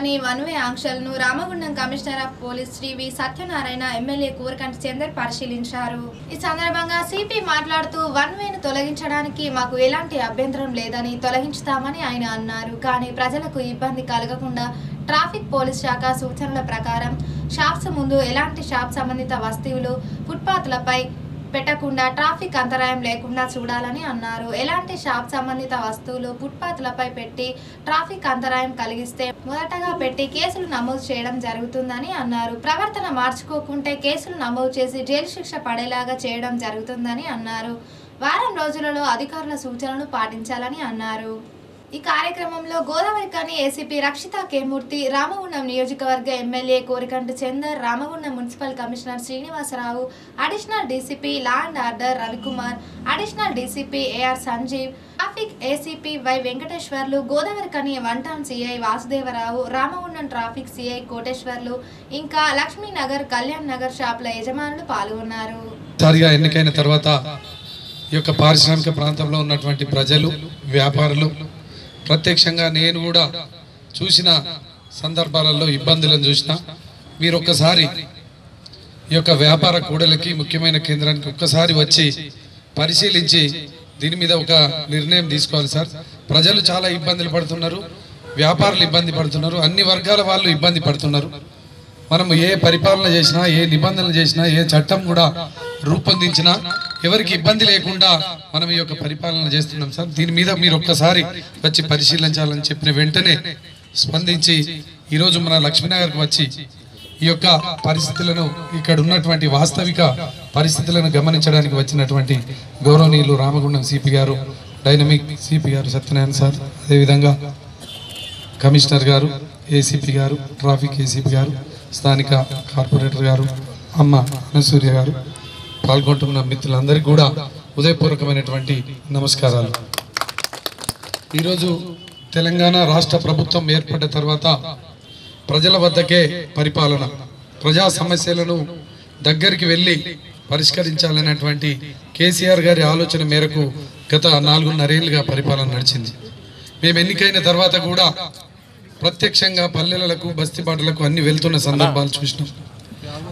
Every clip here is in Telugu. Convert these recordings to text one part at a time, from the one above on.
వారిని one way ఆంక్షలను Ramagundam commissioner of police Shri V Satyanarayana MLA Korukanti Chander పరిశీలించారు. ఈ సందర్భంగా సిపి మాట్లాడుతూ వన్ వేను తొలగించడానికి మాకు ఎలాంటి అభ్యంతరం లేదని తొలగించుతామని ఆయన అన్నారు. కానీ ప్రజలకు ఇబ్బంది కలగకుండా ట్రాఫిక్ పోలీస్ శాఖ సూచనల ప్రకారం షాప్స్ ముందు ఎలాంటి షాప్ సంబంధిత వస్తువులు ఫుట్పాత్లపై పెట్టకుండా ట్రాఫిక్ అంతరాయం లేకుండా చూడాలని అన్నారు. ఎలాంటి షాప్ సంబంధిత వస్తువులు ఫుట్పాత్లపై పెట్టి ట్రాఫిక్ అంతరాయం కలిగిస్తే మొదటగా పెట్టి కేసులు నమోదు చేయడం జరుగుతుందని అన్నారు. ప్రవర్తన మార్చుకోకుంటే కేసులు నమోదు చేసి జైలు శిక్ష పడేలాగా చేయడం జరుగుతుందని అన్నారు. వారం రోజులలో అధికారుల సూచనలు పాటించాలని అన్నారు. ఈ కార్యక్రమంలో గోదావరికని ఏసీపీ రక్షిత కేమూర్తి రామగుండం నియోజకవర్గ MLA Korukanti Chander Ramagundam municipal commissioner Srinivasa Rao additional DCP law and order Ravi Kumar additional DCP AR Sanjeev traffic ACP Y Venkateswarlu Godavarikhani one town CI Vasudeva Rao Ramagundam traffic CI Koteswarlu ఇంకా లక్ష్మీనగర్ కళ్యాణ్ నగర్ షాపుల యజమానులు పాల్గొన్నారు. ఎన్నికైన తర్వాత ఈ యొక్క పారిశ్రామిక ప్రాంతంలో ఉన్నటువంటి ప్రజలు వ్యాపారులు ప్రత్యక్షంగా నేను కూడా చూసిన సందర్భాలలో ఇబ్బందులను చూసిన మీరు ఒక్కసారి ఈ యొక్క వ్యాపార కూడలికి ముఖ్యమైన కేంద్రానికి ఒక్కసారి వచ్చి పరిశీలించి దీని మీద ఒక నిర్ణయం తీసుకోవాలి సార్. ప్రజలు చాలా ఇబ్బందులు పడుతున్నారు వ్యాపారులు ఇబ్బంది పడుతున్నారు అన్ని వర్గాల వాళ్ళు ఇబ్బంది పడుతున్నారు. మనం ఏ పరిపాలన చేసినా ఏ నిబంధనలు చేసినా ఏ చట్టం కూడా రూపొందించినా ఎవరికి ఇబ్బంది లేకుండా మనం ఈ యొక్క పరిపాలన చేస్తున్నాం సార్. దీని మీద మీరు ఒక్కసారి వచ్చి పరిశీలించాలని చెప్పిన వెంటనే స్పందించి ఈరోజు మన లక్ష్మీనగర్కి వచ్చి ఈ యొక్క పరిస్థితులను ఇక్కడ ఉన్నటువంటి వాస్తవిక పరిస్థితులను గమనించడానికి వచ్చినటువంటి గౌరవనీయులు రామగుండం సిపి గారు డైనమిక్ సిపి గారు సత్యనారాయణ సార్ అదేవిధంగా కమిషనర్ గారు ఏసీపీ గారు ట్రాఫిక్ ఏసీపీ గారు స్థానిక కార్పొరేటర్ గారు అమ్మ అనసూర్య గారు పాల్గొంటున్న మిత్రులందరికీ కూడా ఉదయపూర్వకమైనటువంటి నమస్కారాలు. ఈరోజు తెలంగాణ రాష్ట్ర ప్రభుత్వం ఏర్పడ్డ తర్వాత ప్రజల వద్దకే పరిపాలన ప్రజా సమస్యలను దగ్గరికి వెళ్ళి పరిష్కరించాలనేటువంటి కేసీఆర్ గారి ఆలోచన మేరకు గత నాలుగున్నరేళ్ళుగా పరిపాలన నడిచింది. మేము ఎన్నికైన తర్వాత కూడా ప్రత్యక్షంగా పల్లెలకు బస్తీబాటలకు అన్ని వెళ్తున్న సందర్భాలు చూసినాం.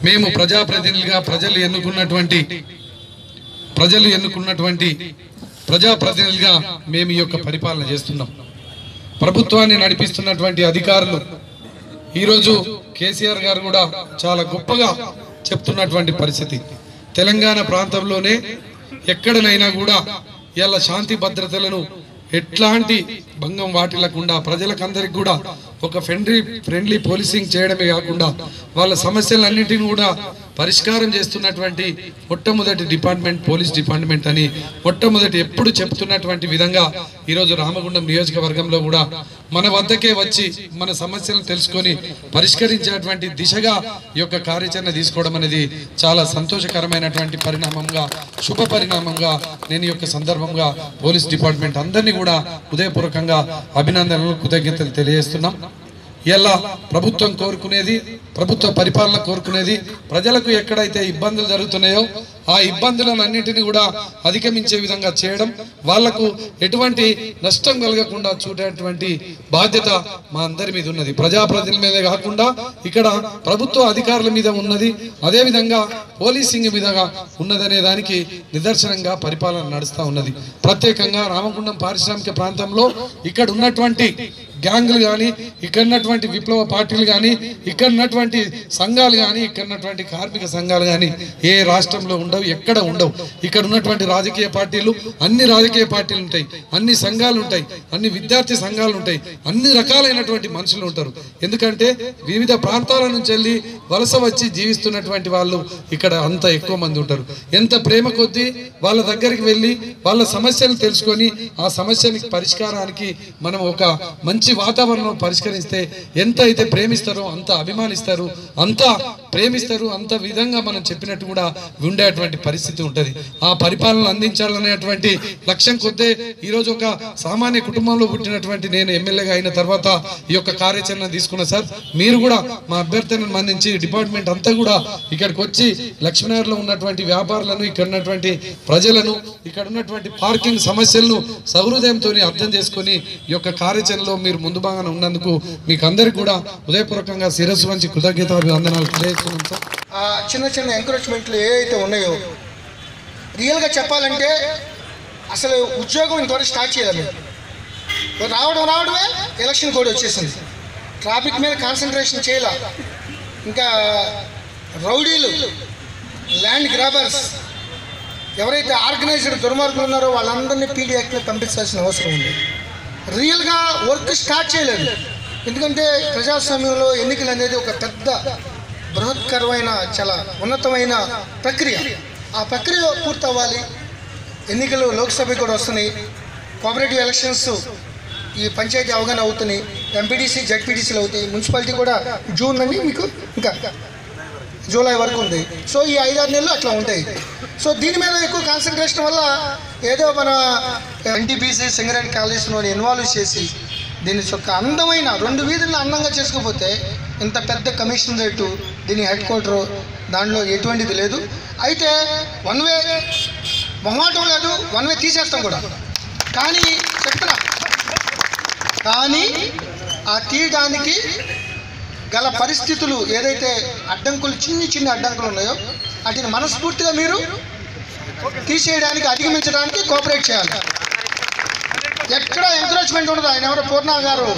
మేము ప్రజాప్రతినిధులుగా ప్రజలు ఎన్నుకున్నటువంటి ప్రజలు ఎన్నుకున్నటువంటి ప్రజాప్రతినిధులుగా మేము ఈ యొక్క పరిపాలన చేస్తున్నాం. ప్రభుత్వాన్ని నడిపిస్తున్నటువంటి అధికారులు ఈరోజు కేసీఆర్ గారు కూడా చాలా గొప్పగా చెప్తున్నటువంటి పరిస్థితి. తెలంగాణ ప్రాంతంలోనే ఎక్కడనైనా కూడా ఇలా శాంతి భద్రతలను ఎట్లాంటి భంగం వాటిల్లకుండా ప్రజలకందరికి కూడా ఒక ఫ్రెండ్లీ ఫ్రెండ్లీ పోలీసింగ్ చేయడమే కాకుండా వాళ్ళ సమస్యలన్నింటినీ కూడా పరిష్కారం చేస్తున్నటువంటి మొట్టమొదటి డిపార్ట్మెంట్ పోలీస్ డిపార్ట్మెంట్ అని మొట్టమొదటి ఎప్పుడు చెప్తున్నటువంటి విధంగా ఈరోజు రామగుండం నియోజకవర్గంలో కూడా మన వద్దకే వచ్చి మన సమస్యలను తెలుసుకొని పరిష్కరించేటువంటి దిశగా ఈ యొక్క కార్యాచరణ తీసుకోవడం అనేది చాలా సంతోషకరమైనటువంటి పరిణామంగా శుభ పరిణామంగా నేను ఈ యొక్క సందర్భంగా పోలీస్ డిపార్ట్మెంట్ అందరినీ కూడా ఉదయపూర్వకంగా అభినందనలు కృతజ్ఞతలు తెలియజేస్తున్నాం. ఇలా ప్రభుత్వం కోరుకునేది ప్రభుత్వ పరిపాలన కోరుకునేది ప్రజలకు ఎక్కడైతే ఇబ్బందులు జరుగుతున్నాయో ఆ ఇబ్బందులను అన్నింటినీ కూడా అధిగమించే విధంగా చేయడం వాళ్ళకు ఎటువంటి నష్టం కలగకుండా చూడేటువంటి బాధ్యత మా అందరి మీద ఉన్నది. ప్రజాప్రతినిధుల మీదే కాకుండా ఇక్కడ ప్రభుత్వ అధికారుల మీద ఉన్నది అదేవిధంగా పోలీసింగ్ మీదగా ఉన్నదనే దానికి నిదర్శనంగా పరిపాలన నడుస్తూ ఉన్నది. ప్రత్యేకంగా రామగుండం పారిశ్రామిక ప్రాంతంలో ఇక్కడ ఉన్నటువంటి గ్యాంగులు కానీ ఇక్కడ ఉన్నటువంటి విప్లవ పార్టీలు కానీ ఇక్కడ ఉన్నటువంటి సంఘాలు కానీ ఇక్కడ ఉన్నటువంటి కార్మిక సంఘాలు కానీ ఏ రాష్ట్రంలో ఉండవు ఎక్కడ ఉండవు. ఇక్కడ ఉన్నటువంటి రాజకీయ పార్టీలు అన్ని రాజకీయ పార్టీలు ఉంటాయి అన్ని సంఘాలు ఉంటాయి అన్ని విద్యార్థి సంఘాలు ఉంటాయి అన్ని రకాలైనటువంటి మనుషులు ఉంటారు. ఎందుకంటే వివిధ ప్రాంతాల నుంచి వెళ్ళి వలస వచ్చి జీవిస్తున్నటువంటి వాళ్ళు ఇక్కడ అంత ఎక్కువ మంది ఉంటారు. ఎంత ప్రేమ కొద్దీ వాళ్ళ దగ్గరికి వెళ్ళి వాళ్ళ సమస్యలు తెలుసుకొని ఆ సమస్యని పరిష్కారానికి మనం ఒక మంచి వాతావరణం పరిష్కరిస్తే ఎంత అయితే ప్రేమిస్తారో అంత అభిమానిస్తారు అంత ప్రేమిస్తారు అంత విధంగా మనం చెప్పినట్టు కూడా ఉండేటువంటి పరిస్థితి ఉంటుంది. ఆ పరిపాలన అందించాలనేటువంటి లక్ష్యం కొద్దే ఈరోజు ఒక సామాన్య కుటుంబంలో పుట్టినటువంటి నేను ఎమ్మెల్యేగా అయిన తర్వాత ఈ యొక్క కార్యాచరణ తీసుకున్నా సార్. మీరు కూడా మా అభ్యర్థనను అందించి డిపార్ట్మెంట్ అంతా కూడా ఇక్కడికి వచ్చి లక్ష్మీనగర్లో ఉన్నటువంటి వ్యాపారులను ఇక్కడ ఉన్నటువంటి ప్రజలను ఇక్కడ ఉన్నటువంటి పార్కింగ్ సమస్యలను సహృదయంతో అర్థం చేసుకొని ఈ యొక్క కార్యాచరణలో మీరు ముందు భాగంగా ఉన్నందుకు మీకు అందరికీ కూడా ఉదయపూర్వకంగా శిరస్సు మంచి కృతజ్ఞత అభివందనాలు తెలియజేస్తున్నాం సార్. ఆ చిన్న చిన్న ఎంకరేజ్మెంట్లు ఏవైతే ఉన్నాయో రియల్గా చెప్పాలంటే అసలు ఉద్యోగం ఇంతవరకు స్టార్ట్ చేయాలి రావడం రావడమే ఎలక్షన్ కోడ్ వచ్చేసింది. ట్రాఫిక్ మీద కాన్సన్ట్రేషన్ చేయాల. ఇంకా రౌడీలు ల్యాండ్ గ్రాబర్స్ ఎవరైతే ఆర్గనైజ్డ్ దుర్మార్గులు ఉన్నారో వాళ్ళందరినీ పీడీ యాక్ట్లో పంపించాల్సిన అవసరం ఉంది. రియల్గా వర్క్ స్టార్ట్ చేయలేదు. ఎందుకంటే ప్రజాస్వామ్యంలో ఎన్నికలు అనేది ఒక పెద్ద బృహత్కరమైన చాలా ఉన్నతమైన ప్రక్రియ. ఆ ప్రక్రియ పూర్తవ్వాలి. ఎన్నికలు లోక్సభకి కూడా వస్తున్నాయి. కోఆపరేటివ్ ఎలక్షన్స్ ఈ పంచాయతీ అవగాహన అవుతున్నాయి. ఎంపీటీసీ జడ్పీటీసీలు అవుతాయి. మున్సిపాలిటీ కూడా జూన్ అని మీకు ఇంకా జూలై వరకు ఉంది. సో ఈ ఐదారు నెలలు అట్లా ఉంటాయి. సో దీని మీద ఎక్కువ కాన్సన్ట్రేషన్ వల్ల ఏదో మన ఎన్టీపీసీ సింగరేణి కాలేజ్లో ఇన్వాల్వ్ చేసి దీని యొక్క అందమైన రెండు వీధులను అందంగా చేసుకోకపోతే ఇంత పెద్ద కమిషన్ రేటు దీని హెడ్ క్వార్టర్ దాంట్లో ఎటువంటిది లేదు. అయితే వన్ వే మొహమాటం లేదు వన్ వే తీసేస్తాం కూడా. కానీ చెప్తున్నా కానీ ఆ తీయడానికి గల పరిస్థితులు ఏదైతే అడ్డంకులు చిన్ని చిన్ని అడ్డంకులు ఉన్నాయో వాటిని మనస్ఫూర్తిగా మీరు తీసేయడానికి అధిగమించడానికి కోఆపరేట్ చేయాలి. ఎక్కడ ఎంకరేజ్మెంట్ ఉండదు. ఆయన ఎవరో పూర్ణ గారు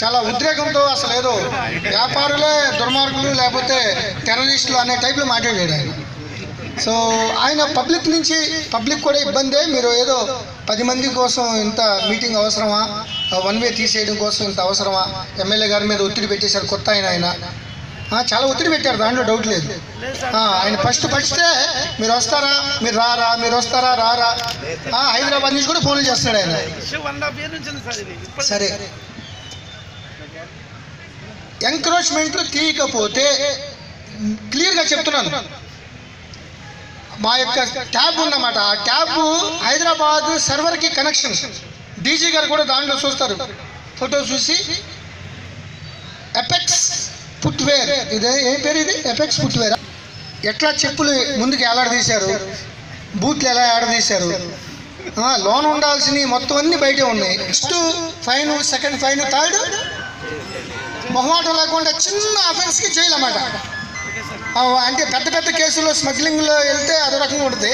చాలా ఉద్రేకంతో అసలు ఏదో వ్యాపారులే దుర్మార్గులు లేకపోతే టెర్రరిస్టులు అనే టైప్లో మాట్లాడాడు ఆయన. సో ఆయన పబ్లిక్ నుంచి పబ్లిక్ కూడా ఇబ్బందే. మీరు ఏదో పది మంది కోసం ఇంత మీటింగ్ అవసరమా? వన్ వే తీసేయడం కోసం ఇంత అవసరమా? ఎమ్మెల్యే గారి మీద ఒత్తిడి పెట్టేశారు కొత్త ఆయన ఆయన. చాలా ఒత్తిడి పెట్టారు. దాంట్లో డౌట్ లేదు. ఆయన ఫస్ట్ ఫస్టే మీరు వస్తారా? మీరు రారా? మీరు వస్తారా? రారా? హైదరాబాద్ నుంచి కూడా ఫోన్లు చేస్తాడు ఆయన. సార్. ఇది ఎంక్రోచ్మెంట్లు తీయకపోతే క్లియర్గా చెప్తున్నాను. మా యొక్క ట్యాబ్ ఉందన్నమాట ఆ ట్యాబ్ హైదరాబాద్ సర్వర్కి కనెక్షన్. డీజీ గారు కూడా దాంట్లో చూస్తారు. ఫోటో చూసి ఎపెక్స్ ఫుట్వేర్ ఇదే ఏం పేరు ఇది? ఎపెక్స్ ఫుట్వేర్ ఎట్లా చెప్పులు ముందుకు ఎలాడదీశారు బూట్లు ఎలా ఏడదీశారు లోన్ ఉండాల్సినవి మొత్తం అన్ని బయటే ఉన్నాయి. Next fine second fine third మొహమాటం లేకుండా చిన్న అఫెన్స్కి జైలు అన్నమాట అంటే పెద్ద పెద్ద కేసుల్లో స్మగ్లింగ్లో వెళ్తే అదో రకంగా ఉంటుంది.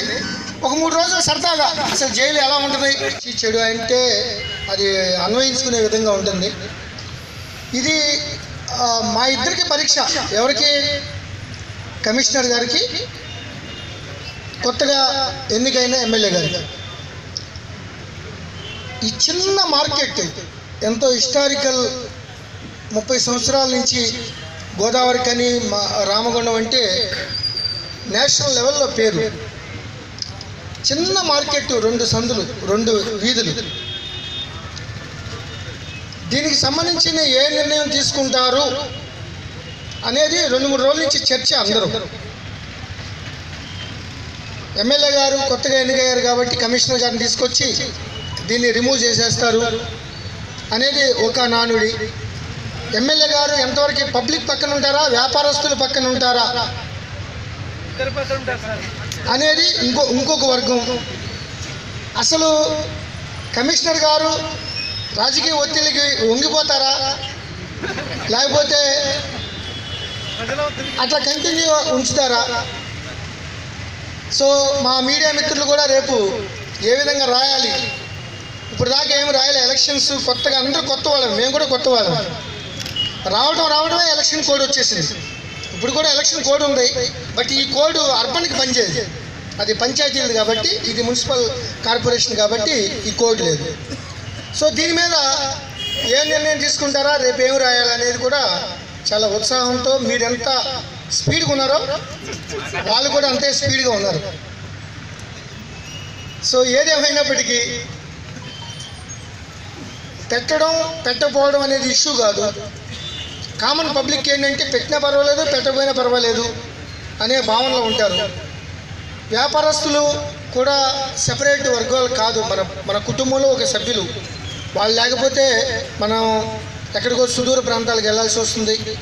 ఒక మూడు రోజులు సరదాగా. అసలు జైలు ఎలా ఉంటుంది? ఈ చెడు అంటే అది అన్వయించుకునే విధంగా ఉంటుంది. ఇది మా ఇద్దరికి పరీక్ష. ఎవరికి? కమిషనర్ గారికి. కొత్తగా ఎన్నికైన ఎమ్మెల్యే గారికి. ఈ చిన్న మార్కెట్ ఎంతో హిస్టారికల్ ముప్పై సంవత్సరాల నుంచి గోదావరి కానీ మా రామగుండం అంటే నేషనల్ లెవెల్లో పేరు. చిన్న మార్కెట్ రెండు సందులు రెండు వీధులు. దీనికి సంబంధించిన ఏ నిర్ణయం తీసుకుంటారు అనేది రెండు మూడు రోజుల నుంచి చర్చ అందరూ. ఎమ్మెల్యే గారు కొత్తగా ఎన్నికయ్యారు కాబట్టి కమిషనర్ గారిని తీసుకొచ్చి దీన్ని రిమూవ్ చేసేస్తారు. అనేది ఒక నానుడి. ఎమ్మెల్యే గారు ఎంతవరకు పబ్లిక్ పక్కన ఉంటారా? వ్యాపారస్తుల పక్కన ఉంటారా? అనేది ఇంకో ఇంకొక వర్గం. అసలు కమిషనర్ గారు రాజకీయ ఒత్తిడికి వంగిపోతారా? లేకపోతే అట్లా కంటిన్యూ ఉంచుతారా? సో మా మీడియా మిత్రులు కూడా రేపు ఏ విధంగా రాయాలి? ఇప్పుడు దాకా ఏమి రాయాలి. ఎలక్షన్స్ కొత్తగా అందరూ కొత్త వాళ్ళం మేము కూడా కొత్త వాళ్ళం రావడం రావడమే ఎలక్షన్ కోడ్ వచ్చేసింది. ఇప్పుడు కూడా ఎలక్షన్ కోడ్ ఉంది. బట్ ఈ కోడ్ అర్బన్కి పనిచేయదు. అది పంచాయతీలు కాబట్టి ఇది మున్సిపల్ కార్పొరేషన్ కాబట్టి ఈ కోడ్ లేదు. సో దీని మీద ఏ నిర్ణయం తీసుకుంటారా? రేపు ఏమి రాయాలనేది కూడా చాలా ఉత్సాహంతో మీరెంత స్పీడ్గా ఉన్నారో వాళ్ళు కూడా అంతే స్పీడ్గా ఉన్నారు. సో ఏదేమైనప్పటికీ పెట్టడం పెట్టకపోవడం అనేది ఇష్యూ కాదు. కామన్ పబ్లిక్ ఏంటంటే పెట్టినా పర్వాలేదు పెట్టకపోయినా పర్వాలేదు అనే భావనలో ఉంటారు. వ్యాపారస్తులు కూడా సెపరేట్ వర్గాలు కాదు. మన మన కుటుంబంలో ఒక సభ్యులు. వాళ్ళు లేకపోతే మనం ఎక్కడికో సుదూర ప్రాంతాలకు వెళ్ళాల్సి వస్తుంది.